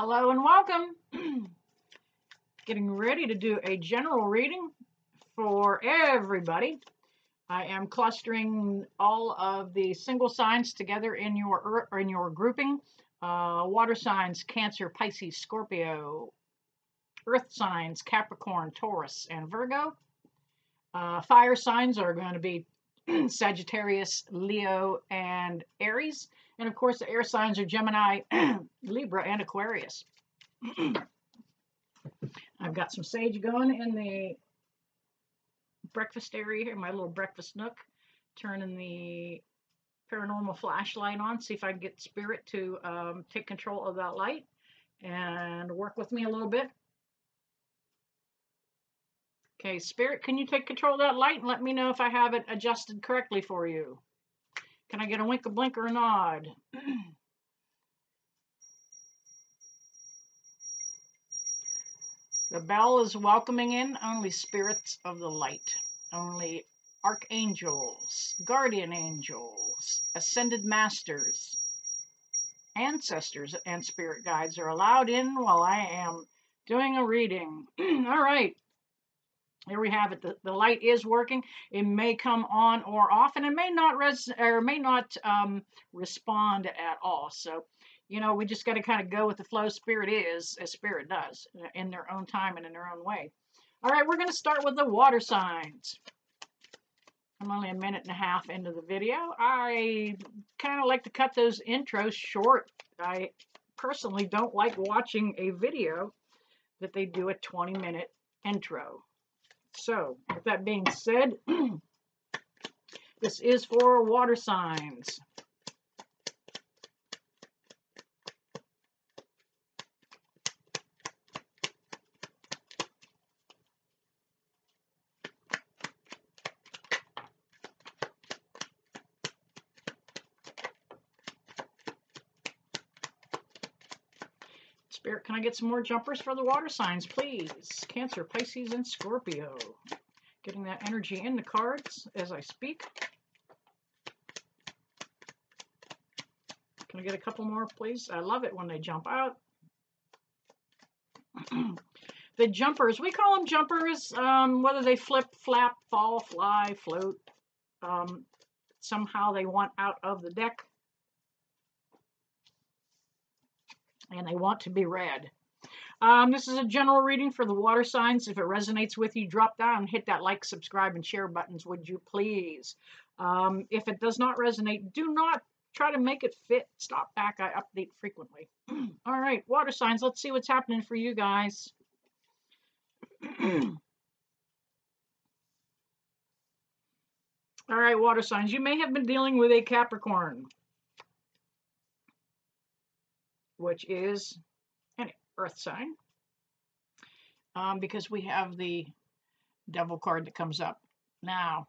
Hello and welcome. Getting ready to do a general reading for everybody. I am clustering all of the single signs together in your in your grouping. Uh, water signs, Cancer, Pisces, Scorpio. Earth signs, Capricorn, Taurus, and Virgo. Uh, fire signs are going to be Sagittarius, Leo, and Aries. And of course, the air signs are Gemini, Libra, and Aquarius. I've got some sage going in the breakfast area here, my little breakfast nook. Turning the paranormal flashlight on, see if I can get spirit to um, take control of that light and work with me a little bit. Okay, Spirit, can you take control of that light and let me know if I have it adjusted correctly for you? Can I get a wink, a blink, or a nod? the bell is welcoming in only spirits of the light, only archangels, guardian angels, ascended masters, ancestors, and spirit guides are allowed in while I am doing a reading. All right. There we have it. The, the light is working. It may come on or off, and it may not res or may not um, respond at all. So, you know, we just got to kind of go with the flow. Spirit is as spirit does in their own time and in their own way. All right, we're going to start with the water signs. I'm only a minute and a half into the video. I kind of like to cut those intros short. I personally don't like watching a video that they do a 20 minute intro. So, with that being said, this is for water signs. Spirit, can I get some more jumpers for the water signs, please? Cancer, Pisces, and Scorpio. Getting that energy in the cards as I speak. Can I get a couple more, please? I love it when they jump out. the jumpers, we call them jumpers, um, whether they flip, flap, fall, fly, float. Um, somehow they want out of the deck. And they want to be read. Um, this is a general reading for the water signs. If it resonates with you, drop down hit that like, subscribe, and share buttons, would you please? Um, if it does not resonate, do not try to make it fit. Stop back. I update frequently. All right, water signs. Let's see what's happening for you guys. All right, water signs. You may have been dealing with a Capricorn. Which is an earth sign, um, because we have the devil card that comes up. Now,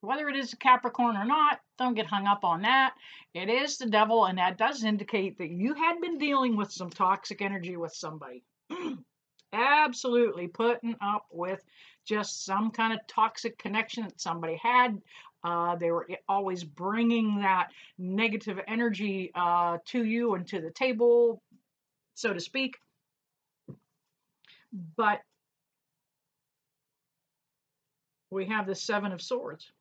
whether it is a Capricorn or not, don't get hung up on that. It is the devil, and that does indicate that you had been dealing with some toxic energy with somebody. Absolutely putting up with just some kind of toxic connection that somebody had. Uh, they were always bringing that negative energy uh, to you and to the table, so to speak. But we have the Seven of Swords.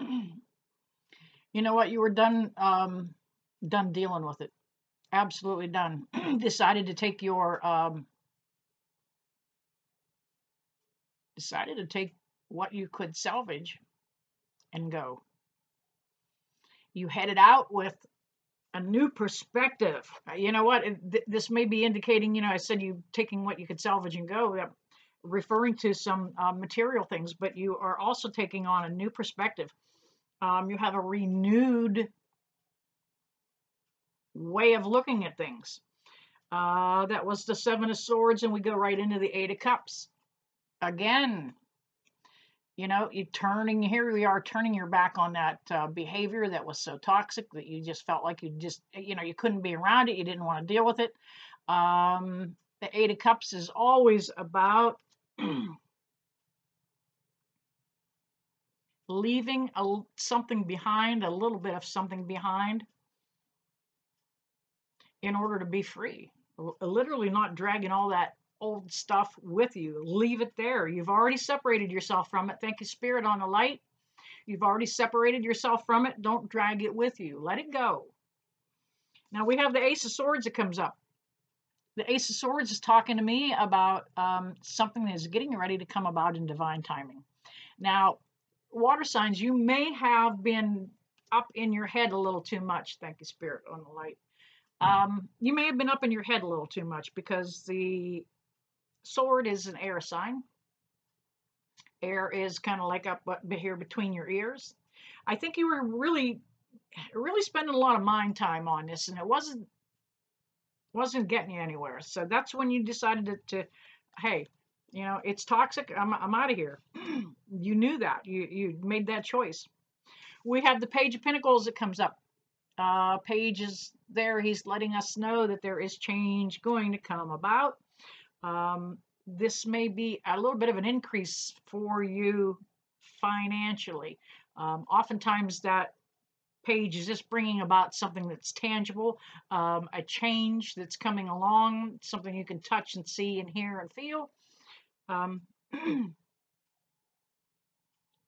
you know what? You were done, um, done dealing with it. Absolutely done. decided to take your, um, decided to take what you could salvage and go. You headed out with a new perspective. Uh, you know what? This may be indicating, you know, I said you taking what you could salvage and go, referring to some uh, material things, but you are also taking on a new perspective. Um, you have a renewed way of looking at things. Uh, that was the Seven of Swords, and we go right into the Eight of Cups. Again, you know, you turning here we are turning your back on that uh, behavior that was so toxic that you just felt like you just you know you couldn't be around it, you didn't want to deal with it. Um, the Eight of Cups is always about leaving a, something behind, a little bit of something behind. In order to be free. Literally, not dragging all that old stuff with you. Leave it there. You've already separated yourself from it. Thank you, Spirit, on the light. You've already separated yourself from it. Don't drag it with you. Let it go. Now we have the Ace of Swords that comes up. The Ace of Swords is talking to me about um, something that is getting ready to come about in divine timing. Now, water signs, you may have been up in your head a little too much. Thank you, Spirit, on the light. Um, you may have been up in your head a little too much because the sword is an air sign. Air is kind of like up here between your ears. I think you were really, really spending a lot of mind time on this, and it wasn't wasn't getting you anywhere. So that's when you decided to, to hey, you know, it's toxic. I'm I'm out of here. you knew that. You you made that choice. We have the Page of Pentacles that comes up. Uh, Page is there. He's letting us know that there is change going to come about. Um, this may be a little bit of an increase for you financially. Um, oftentimes that page is just bringing about something that's tangible, um, a change that's coming along, something you can touch and see and hear and feel. Um,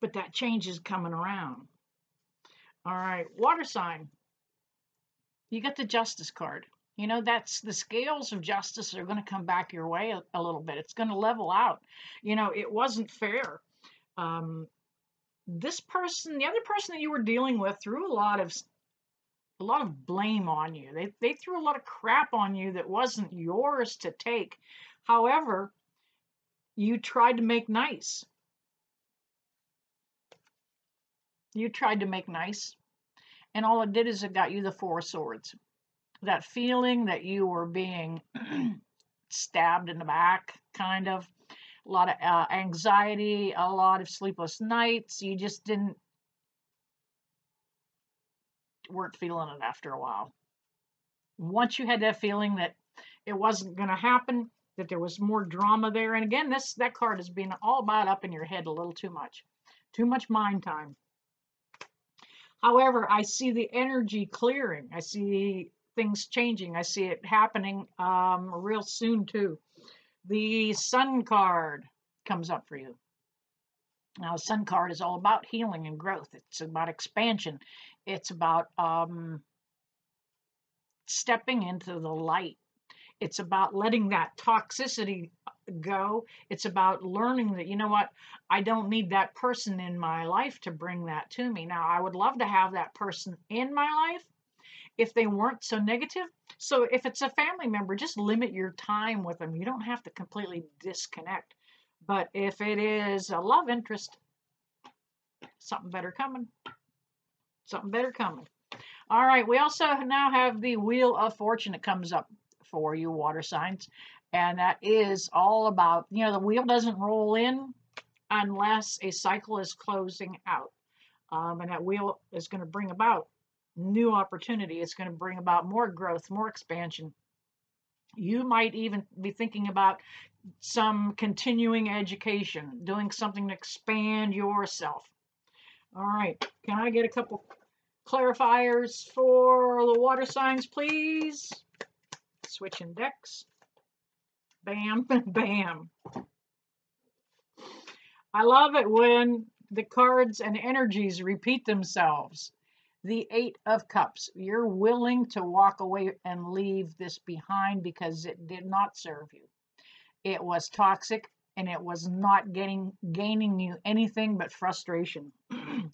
but that change is coming around. All right, water sign. You got the justice card. You know that's the scales of justice are going to come back your way a, a little bit. It's going to level out. You know it wasn't fair. Um, this person the other person that you were dealing with threw a lot of a lot of blame on you. They, they threw a lot of crap on you that wasn't yours to take. However you tried to make nice. You tried to make nice and all it did is it got you the four swords that feeling that you were being stabbed in the back, kind of. A lot of uh, anxiety, a lot of sleepless nights. You just didn't, weren't feeling it after a while. Once you had that feeling that it wasn't going to happen, that there was more drama there. And again, this that card has been all about up in your head a little too much. Too much mind time. However, I see the energy clearing. I see things changing. I see it happening um, real soon too. The Sun card comes up for you. Now, Sun card is all about healing and growth. It's about expansion. It's about um, stepping into the light. It's about letting that toxicity go. It's about learning that, you know what, I don't need that person in my life to bring that to me. Now, I would love to have that person in my life, if they weren't so negative. So if it's a family member, just limit your time with them. You don't have to completely disconnect. But if it is a love interest, something better coming. Something better coming. All right, we also now have the Wheel of Fortune that comes up for you water signs. And that is all about, you know, the wheel doesn't roll in unless a cycle is closing out. Um, and that wheel is going to bring about new opportunity. It's going to bring about more growth, more expansion. You might even be thinking about some continuing education, doing something to expand yourself. All right, can I get a couple clarifiers for the water signs, please? Switching decks. Bam, bam. I love it when the cards and energies repeat themselves the Eight of Cups. You're willing to walk away and leave this behind because it did not serve you. It was toxic and it was not getting gaining you anything but frustration.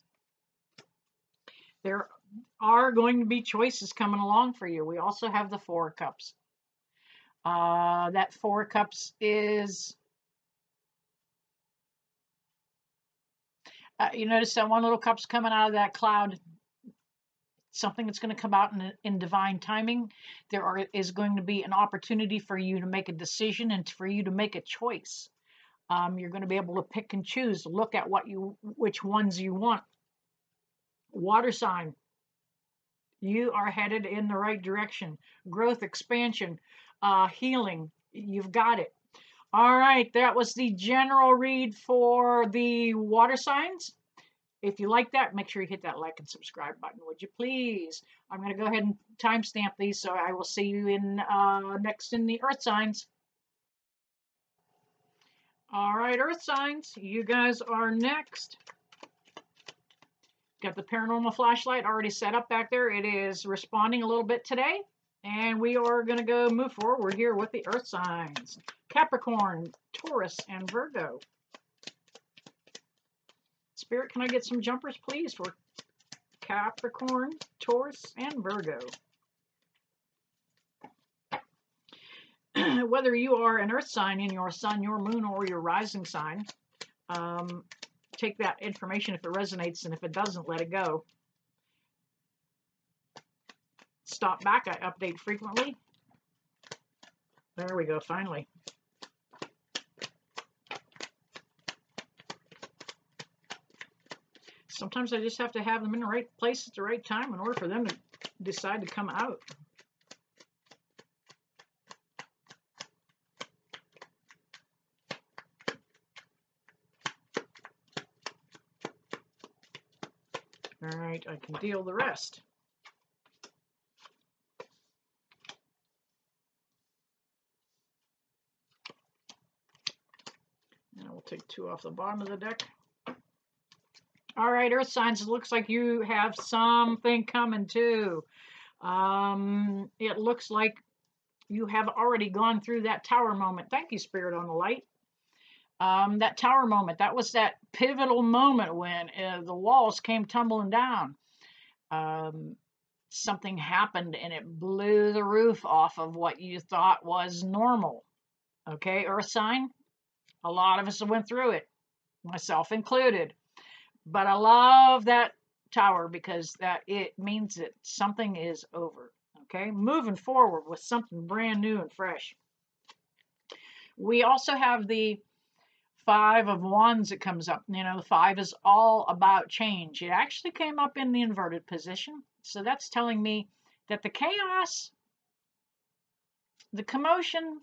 there are going to be choices coming along for you. We also have the Four Cups. Uh, that Four Cups is Uh, you notice that one little cup's coming out of that cloud something that's going to come out in, in divine timing. There are, is going to be an opportunity for you to make a decision and for you to make a choice. Um, you're going to be able to pick and choose, look at what you, which ones you want. Water sign, you are headed in the right direction. Growth, expansion, uh, healing, you've got it. All right, that was the general read for the water signs. if you like that, make sure you hit that like and subscribe button, would you please? I'm going to go ahead and timestamp these, so I will see you in uh, next in the Earth signs. All right, Earth signs, you guys are next. Got the paranormal flashlight already set up back there. It is responding a little bit today. And we are going to go move forward here with the earth signs. Capricorn, Taurus, and Virgo. Spirit, can I get some jumpers, please, for Capricorn, Taurus, and Virgo? Whether you are an earth sign in your sun, your moon, or your rising sign, um, take that information if it resonates, and if it doesn't, let it go. Stop back, I update frequently. There we go, finally. Sometimes I just have to have them in the right place at the right time in order for them to decide to come out. All right, I can deal the rest. Take two off the bottom of the deck. All right, Earth signs, it looks like you have something coming too. Um, it looks like you have already gone through that tower moment. Thank you, Spirit on the Light um, that tower moment. That was that pivotal moment when uh, the walls came tumbling down. Um, something happened and it blew the roof off of what you thought was normal. Okay, Earth sign. A lot of us went through it, myself included. But I love that tower because that it means that something is over. Okay, moving forward with something brand new and fresh. We also have the five of wands that comes up. You know, the five is all about change. It actually came up in the inverted position. So that's telling me that the chaos, the commotion,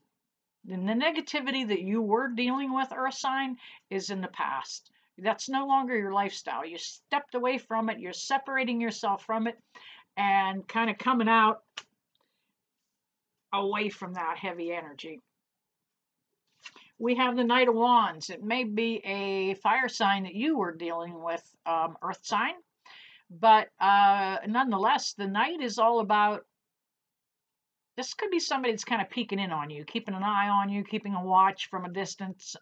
and the negativity that you were dealing with, Earth sign, is in the past. That's no longer your lifestyle. You stepped away from it. You're separating yourself from it and kind of coming out away from that heavy energy we have the Knight of Wands. It may be a fire sign that you were dealing with, um, Earth sign, but uh, nonetheless, the Knight is all about. This could be somebody that's kind of peeking in on you, keeping an eye on you, keeping a watch from a distance.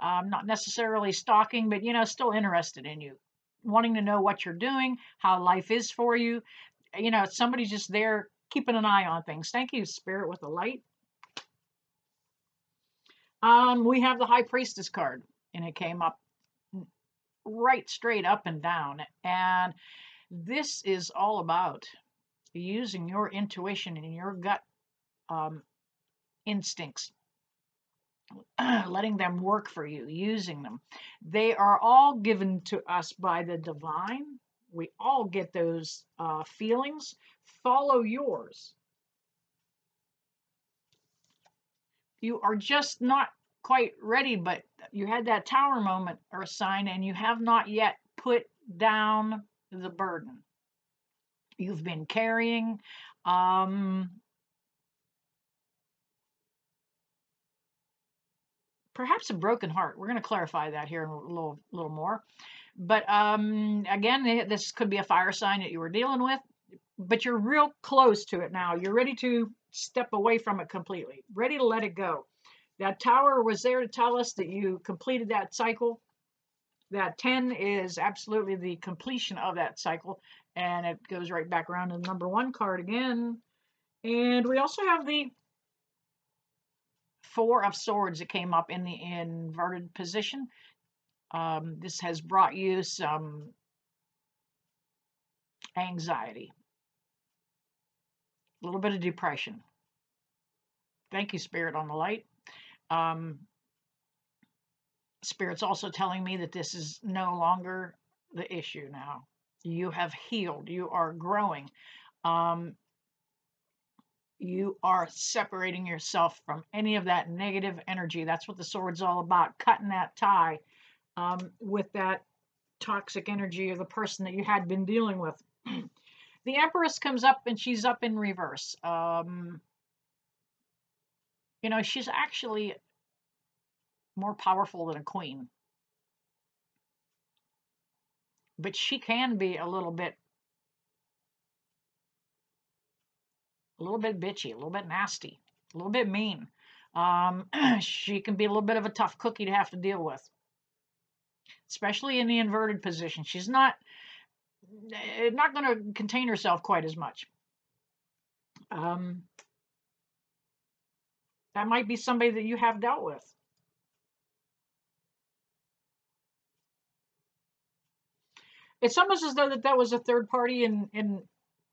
Um, not necessarily stalking, but you know, still interested in you, wanting to know what you're doing, how life is for you. You know, somebody's just there keeping an eye on things. Thank you, Spirit, with the light. Um, we have the High Priestess card, and it came up right straight up and down. And this is all about using your intuition and your gut um, instincts, letting them work for you, using them. They are all given to us by the divine. We all get those uh, feelings. Follow yours. you are just not quite ready, but you had that tower moment or sign, and you have not yet put down the burden. You've been carrying. Um, perhaps a broken heart. We're going to clarify that here in a little, little more. But um, again, this could be a fire sign that you were dealing with, but you're real close to it now. You're ready to step away from it completely, ready to let it go. That tower was there to tell us that you completed that cycle. That 10 is absolutely the completion of that cycle, and it goes right back around to the number one card again. And we also have the Four of Swords that came up in the inverted position. Um, this has brought you some anxiety, a little bit of depression. Thank you, Spirit on the light. Um, Spirit's also telling me that this is no longer the issue now. You have healed. You are growing. Um, you are separating yourself from any of that negative energy. That's what the sword's all about, cutting that tie um, with that toxic energy of the person that you had been dealing with. the Empress comes up and she's up in reverse. Um, you know, she's actually more powerful than a queen. But she can be a little bit a little bit bitchy, a little bit nasty, a little bit mean. Um, she can be a little bit of a tough cookie to have to deal with, especially in the inverted position. She's not eh, not going to contain herself quite as much. Um, that might be somebody that you have dealt with. It's almost as though that that was a third party in in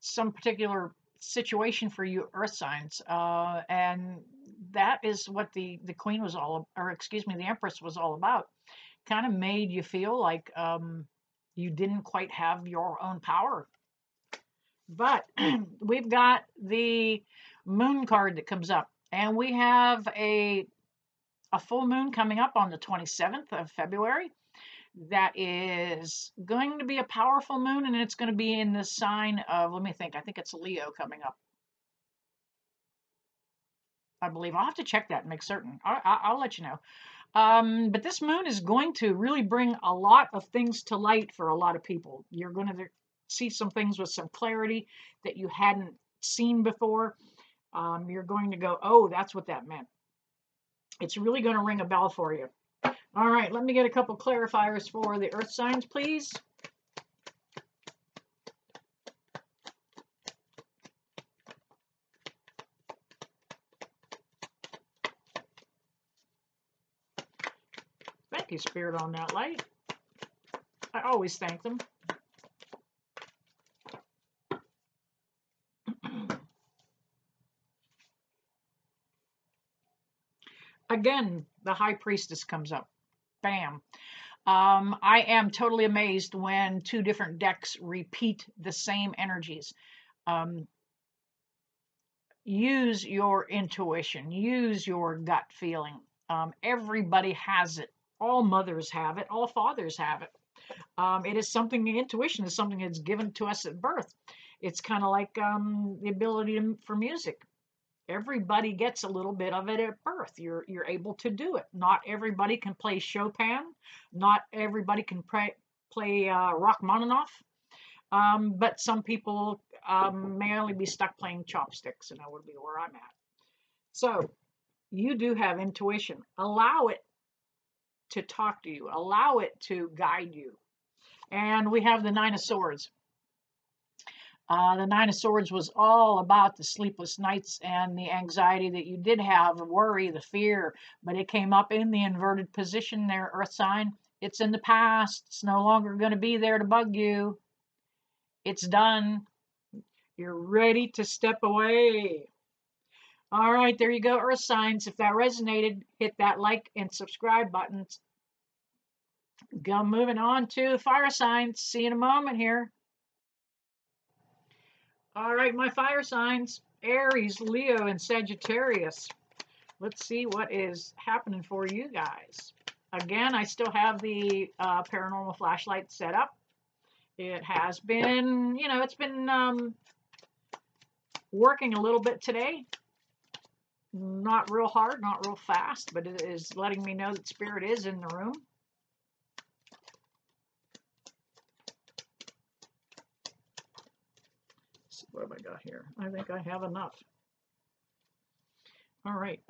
some particular situation for you earth signs uh, and that is what the the queen was all or excuse me the empress was all about. Kind of made you feel like um, you didn't quite have your own power. But we've got the moon card that comes up and we have a a full moon coming up on the 27th of February that is going to be a powerful moon and it's going to be in the sign of, let me think, I think it's Leo coming up. I believe. I'll have to check that and make certain. I, will let you know. Um, but this moon is going to really bring a lot of things to light for a lot of people. You're going to see some things with some clarity that you hadn't seen before. Um, you're going to go, oh, that's what that meant. It's really going to ring a bell for you. All right, let me get a couple clarifiers for the earth signs, please. Thank you, Spirit, on that light. I always thank them. Again, the High Priestess comes up. Bam. Um, I am totally amazed when two different decks repeat the same energies. Um, use your intuition, use your gut feeling. Um, everybody has it. All mothers have it, all fathers have it. Um, it is something, intuition is something that's given to us at birth. It's kind of like um, the ability to, for music everybody gets a little bit of it at birth. You're you're able to do it. Not everybody can play Chopin. Not everybody can play play uh, Rachmaninoff. Um, but some people um, may only be stuck playing chopsticks, and that would be where I'm at. So you do have intuition. Allow it to talk to you. Allow it to guide you. And we have the Nine of Swords. Uh, the Nine of Swords was all about the sleepless nights and the anxiety that you did have, the worry, the fear, but it came up in the inverted position there, Earth sign. It's in the past. It's no longer going to be there to bug you. It's done. You're ready to step away. All right, there you go, Earth signs. If that resonated, hit that like and subscribe buttons. Go moving on to fire signs. See you in a moment here. All right, my fire signs, Aries, Leo, and Sagittarius. Let's see what is happening for you guys. Again, I still have the uh, paranormal flashlight set up. It has been, you know, it's been um, working a little bit today. Not real hard, not real fast, but it is letting me know that spirit is in the room. What have I got here? I think I have enough. All right.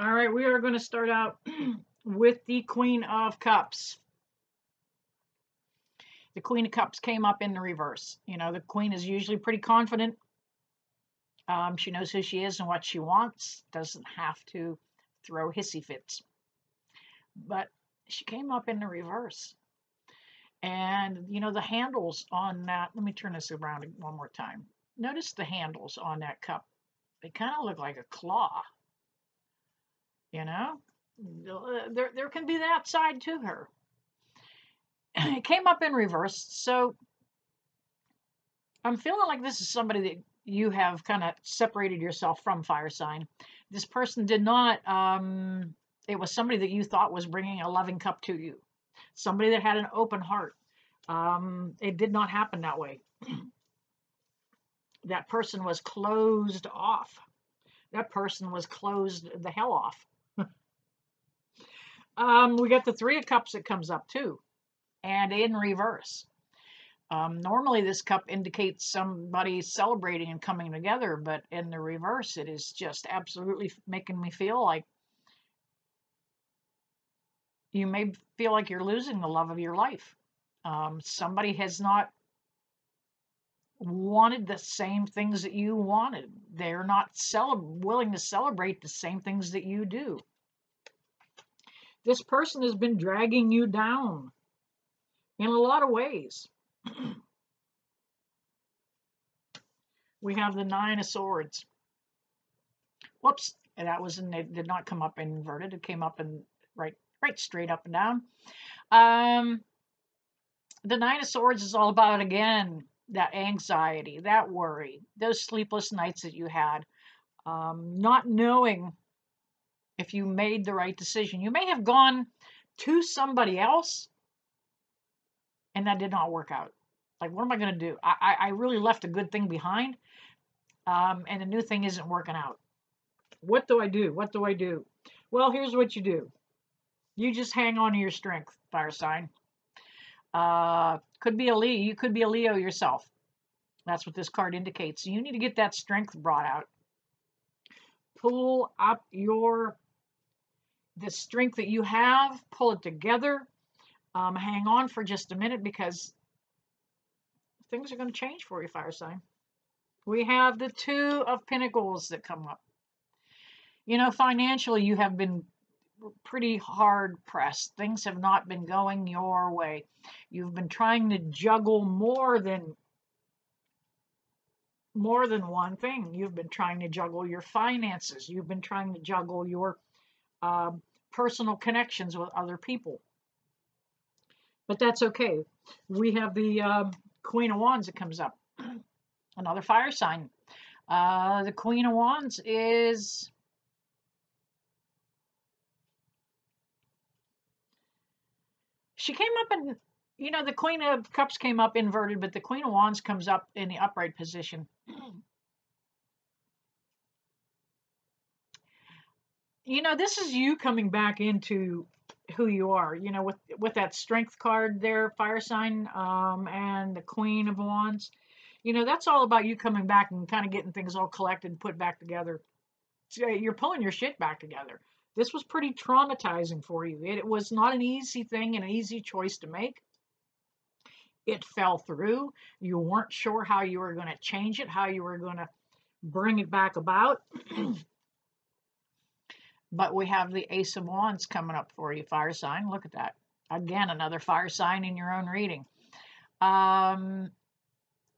All right, we are going to start out with the Queen of Cups. The Queen of Cups came up in the reverse. You know, the Queen is usually pretty confident. Um, she knows who she is and what she wants, doesn't have to throw hissy fits. But she came up in the reverse. And, you know, the handles on that, let me turn this around one more time. Notice the handles on that cup. They kind of look like a claw You know, there there can be that side to her. It came up in reverse, so I'm feeling like this is somebody that you have kind of separated yourself from fire sign. This person did not. Um, it was somebody that you thought was bringing a loving cup to you, somebody that had an open heart. Um, it did not happen that way. that person was closed off. That person was closed the hell off. Um, we got the Three of Cups that comes up too, and in reverse. Um, normally, this cup indicates somebody celebrating and coming together, but in the reverse, it is just absolutely making me feel like you may feel like you're losing the love of your life. Um, somebody has not wanted the same things that you wanted. They're not willing to celebrate the same things that you do. This person has been dragging you down in a lot of ways. we have the Nine of Swords. Whoops, that was in, it did not come up inverted. It came up and right, right straight up and down. Um, the Nine of Swords is all about, again, that anxiety, that worry, those sleepless nights that you had, um, not knowing if you made the right decision. You may have gone to somebody else and that did not work out. Like, what am I going to do? I, I really left a good thing behind, um, and the new thing isn't working out. What do I do? What do I do? Well, here's what you do you just hang on to your strength, fire sign. Uh, could be a Leo. You could be a Leo yourself. That's what this card indicates. So you need to get that strength brought out. Pull up your the strength that you have, pull it together, um, hang on for just a minute because things are going to change for you, fire sign. We have the two of pentacles that come up. You know, financially, you have been pretty hard pressed. Things have not been going your way. You've been trying to juggle more than more than one thing. You've been trying to juggle your finances. You've been trying to juggle your uh, personal connections with other people but that's okay. We have the uh, Queen of Wands that comes up, another fire sign. Uh, the Queen of Wands is she came up in you know the Queen of Cups came up inverted, but the Queen of Wands comes up in the upright position. you know, this is you coming back into who you are. You know, with with that strength card there, fire sign, um, and the Queen of Wands. You know, that's all about you coming back and kind of getting things all collected and put back together. You're pulling your shit back together. This was pretty traumatizing for you. It, it was not an easy thing and an easy choice to make. It fell through. You weren't sure how you were going to change it, how you were going to bring it back about. But we have the Ace of Wands coming up for you, fire sign. Look at that. Again, another fire sign in your own reading. Um,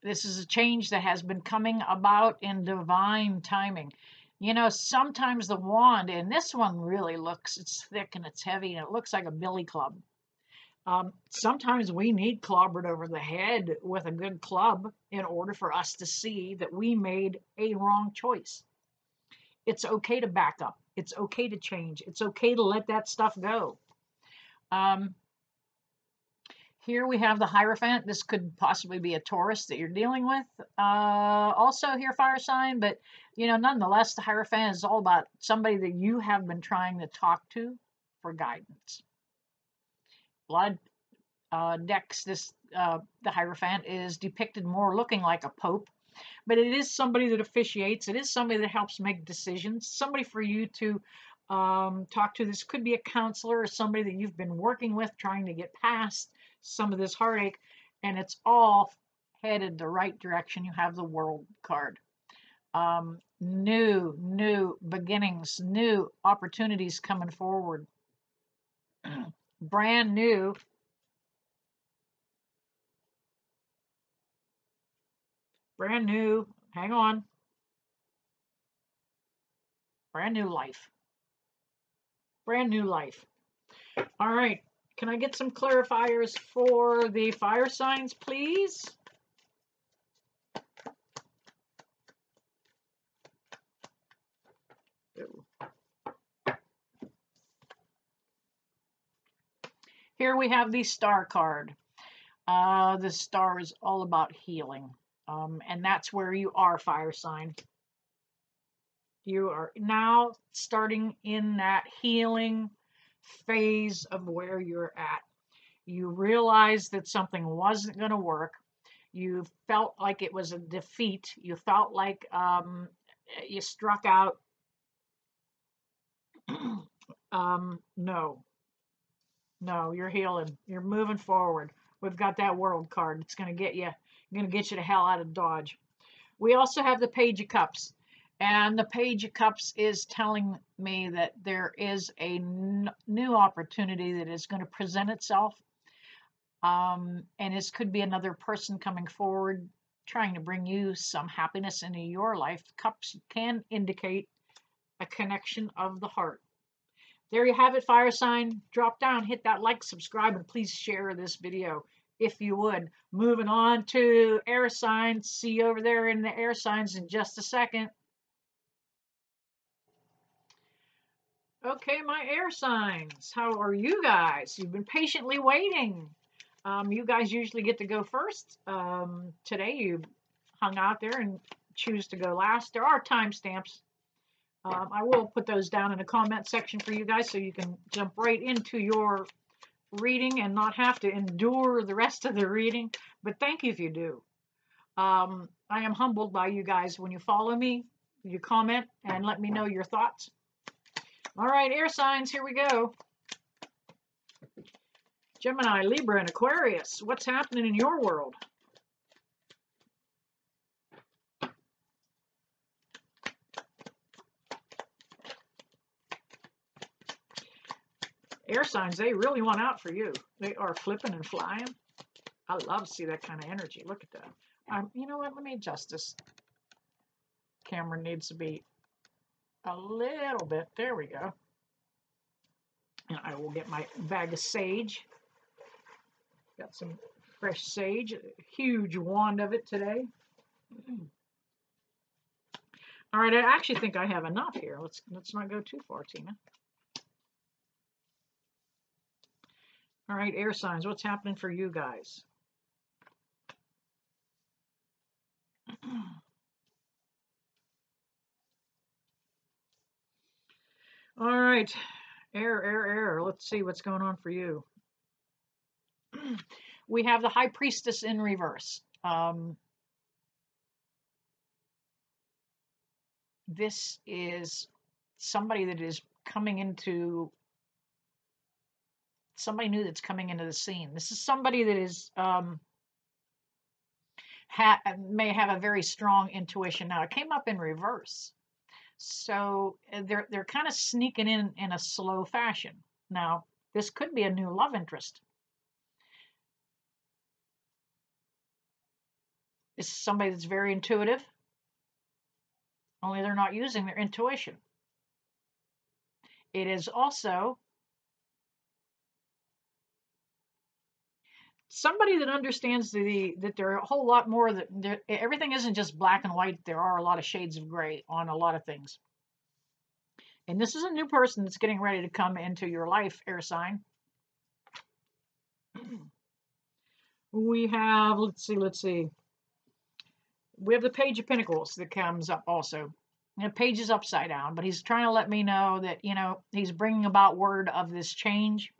this is a change that has been coming about in divine timing. You know, sometimes the wand, and this one really looks, it's thick and it's heavy and it looks like a billy club. Um, sometimes we need clobbered over the head with a good club in order for us to see that we made a wrong choice. It's okay to back up. It's okay to change. It's okay to let that stuff go. Um, here we have the Hierophant. This could possibly be a Taurus that you're dealing with. Uh, also here, fire sign, but you know, nonetheless, the Hierophant is all about somebody that you have been trying to talk to for guidance. Blood uh, decks, this uh, the Hierophant is depicted more looking like a pope but it is somebody that officiates. It is somebody that helps make decisions. Somebody for you to um, talk to. This could be a counselor or somebody that you've been working with, trying to get past some of this heartache, and it's all headed the right direction. You have the World card. Um, new, new beginnings, new opportunities coming forward. Brand new brand new, hang on, brand new life. Brand new life. All right. Can I get some clarifiers for the fire signs, please? Here we have the star card. Uh, the star is all about healing. Um, and that's where you are, fire sign. You are now starting in that healing phase of where you're at. You realize that something wasn't going to work. You felt like it was a defeat. You felt like um, you struck out. um, no. No, you're healing. You're moving forward. We've got that world card. It's going to get you going to get you the hell out of Dodge. We also have the Page of Cups. And the Page of Cups is telling me that there is a new opportunity that is going to present itself. Um, and this could be another person coming forward trying to bring you some happiness into your life. Cups can indicate a connection of the heart. There you have it, fire sign. Drop down, hit that like, subscribe, and please share this video if you would. Moving on to air signs. See over there in the air signs in just a second. Okay, my air signs. How are you guys? You've been patiently waiting. Um, you guys usually get to go first. Um, today you hung out there and choose to go last. There are timestamps. Um, I will put those down in the comment section for you guys so you can jump right into your reading and not have to endure the rest of the reading, but thank you if you do. Um, I am humbled by you guys when you follow me, you comment, and let me know your thoughts. All right, air signs, here we go. Gemini, Libra, and Aquarius, what's happening in your world? Air signs, they really want out for you. They are flipping and flying. I love to see that kind of energy. Look at that. Um, you know what? Let me adjust this. Camera needs to be a little bit. There we go. And I will get my bag of sage. Got some fresh sage. Huge wand of it today. All right, I actually think I have enough here. Let's let's not go too far, Tina. All right, air signs, what's happening for you guys? All right, air, air, air. Let's see what's going on for you. we have the High Priestess in reverse. Um, this is somebody that is coming into somebody new that's coming into the scene. This is somebody that is um, ha may have a very strong intuition. Now it came up in reverse, so uh, they're they're kind of sneaking in in a slow fashion. Now this could be a new love interest. This is somebody that's very intuitive, only they're not using their intuition. It is also somebody that understands the that there are a whole lot more that there, everything isn't just black and white. There are a lot of shades of gray on a lot of things. And this is a new person that's getting ready to come into your life air sign. We have let's see let's see. We have the page of pentacles that comes up also. The page is upside down but he's trying to let me know that you know he's bringing about word of this change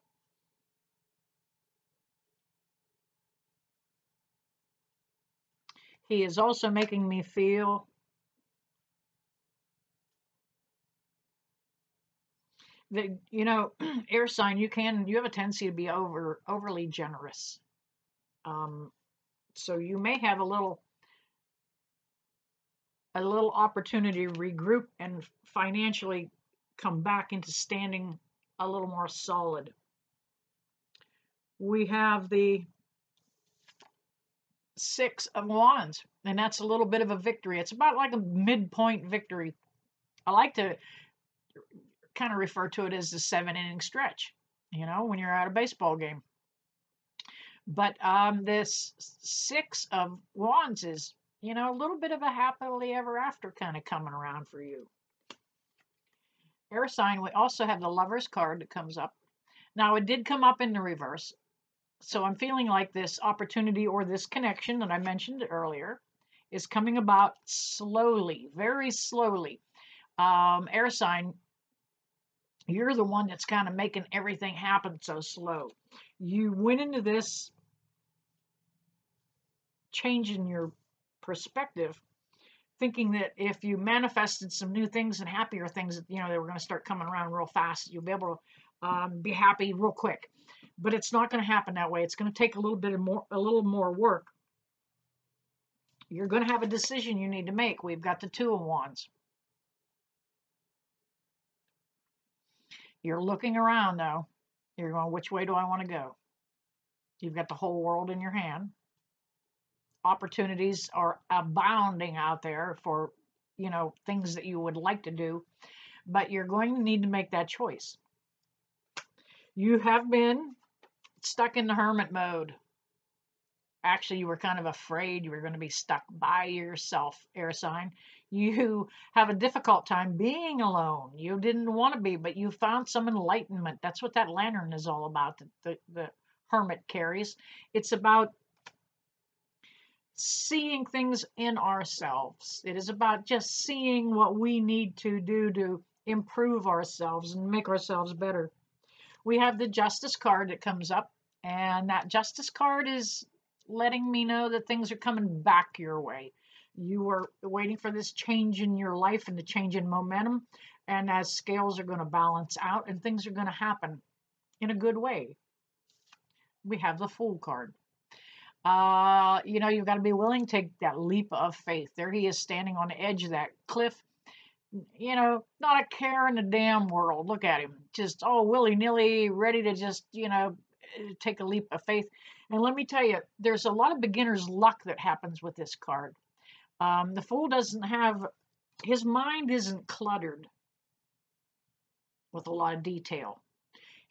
He is also making me feel that you know air sign you can you have a tendency to be over overly generous. Um, so you may have a little a little opportunity to regroup and financially come back into standing a little more solid. We have the six of wands and that's a little bit of a victory it's about like a midpoint victory i like to kind of refer to it as the seven inning stretch, you know, when you're at a baseball game. But um, this six of wands is, you know, a little bit of a happily ever after kind of coming around for you. Air sign, we also have the lover's card that comes up. Now, it did come up in the reverse. So I'm feeling like this opportunity or this connection that I mentioned earlier is coming about slowly, very slowly. Um, air sign, you're the one that's kind of making everything happen so slow. You went into this changing your perspective, thinking that if you manifested some new things and happier things, you know, they were going to start coming around real fast. You'll be able to um, be happy real quick. But it's not going to happen that way. It's going to take a little bit of more, a little more work. You're going to have a decision you need to make. We've got the two of wands. You're looking around though. You're going, which way do I want to go? You've got the whole world in your hand. Opportunities are abounding out there for, you know, things that you would like to do, but you're going to need to make that choice. You have been stuck in the hermit mode. Actually, you were kind of afraid you were going to be stuck by yourself, air sign. You have a difficult time being alone. You didn't want to be, but you found some enlightenment. That's what that lantern is all about, the, the, the hermit carries. It's about seeing things in ourselves. It is about just seeing what we need to do to improve ourselves and make ourselves better. We have the justice card that comes up, and that justice card is letting me know that things are coming back your way. You are waiting for this change in your life and the change in momentum. And as scales are going to balance out and things are going to happen in a good way, we have the Fool card. Uh, you know, you've got to be willing to take that leap of faith. There he is standing on the edge of that cliff. You know, not a care in the damn world. Look at him. Just, oh, willy nilly, ready to just, you know, take a leap of faith. And let me tell you, there's a lot of beginner's luck that happens with this card. Um, the fool doesn't have, his mind isn't cluttered with a lot of detail.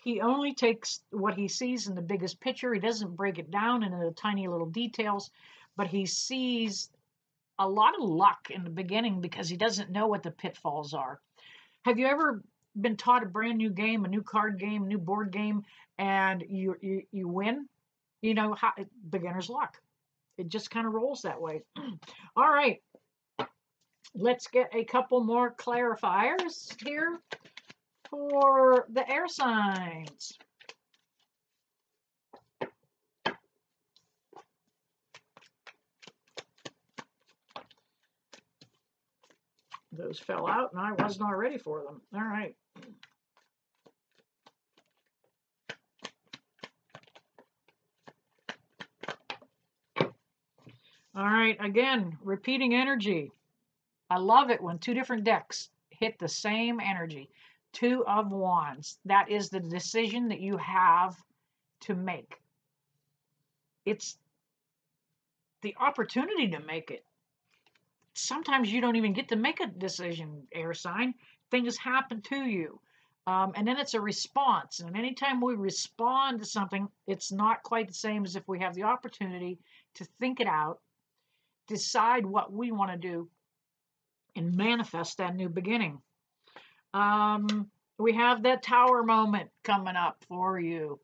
He only takes what he sees in the biggest picture. He doesn't break it down into the tiny little details, but he sees a lot of luck in the beginning because he doesn't know what the pitfalls are. Have you ever been taught a brand new game, a new card game, a new board game, and you you, you win? You know, how, beginner's luck. It just kind of rolls that way. All right. Let's get a couple more clarifiers here for the air signs. Those fell out and I was not ready for them. All right. All right, again, repeating energy. I love it when two different decks hit the same energy. Two of Wands. That is the decision that you have to make. It's the opportunity to make it. Sometimes you don't even get to make a decision, air sign. Things happen to you. Um, and then it's a response. And anytime we respond to something, it's not quite the same as if we have the opportunity to think it out decide what we want to do and manifest that new beginning. Um, we have that tower moment coming up for you.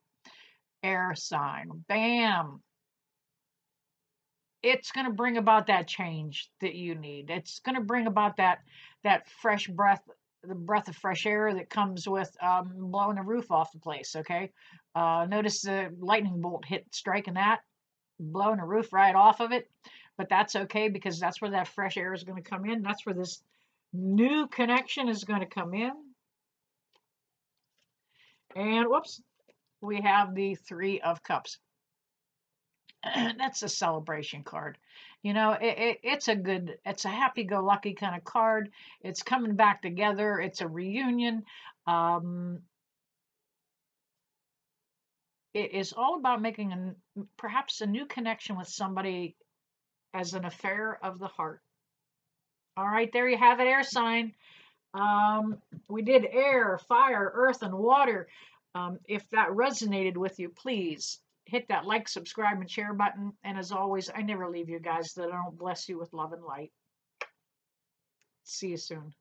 Air sign. Bam. It's going to bring about that change that you need. It's going to bring about that that fresh breath, the breath of fresh air that comes with um, blowing the roof off the place. Okay. Uh, notice the lightning bolt hit striking that, blowing the roof right off of it but that's okay because that's where that fresh air is going to come in. That's where this new connection is going to come in. And whoops, we have the Three of Cups. that's a celebration card. You know, it, it, it's a good, it's a happy-go-lucky kind of card. It's coming back together. It's a reunion. Um, it is all about making a, perhaps a new connection with somebody as an affair of the heart. All right, there you have it, air sign. Um, we did air, fire, earth, and water. Um, if that resonated with you, please hit that like, subscribe, and share button. And as always, I never leave you guys that I don't bless you with love and light. See you soon.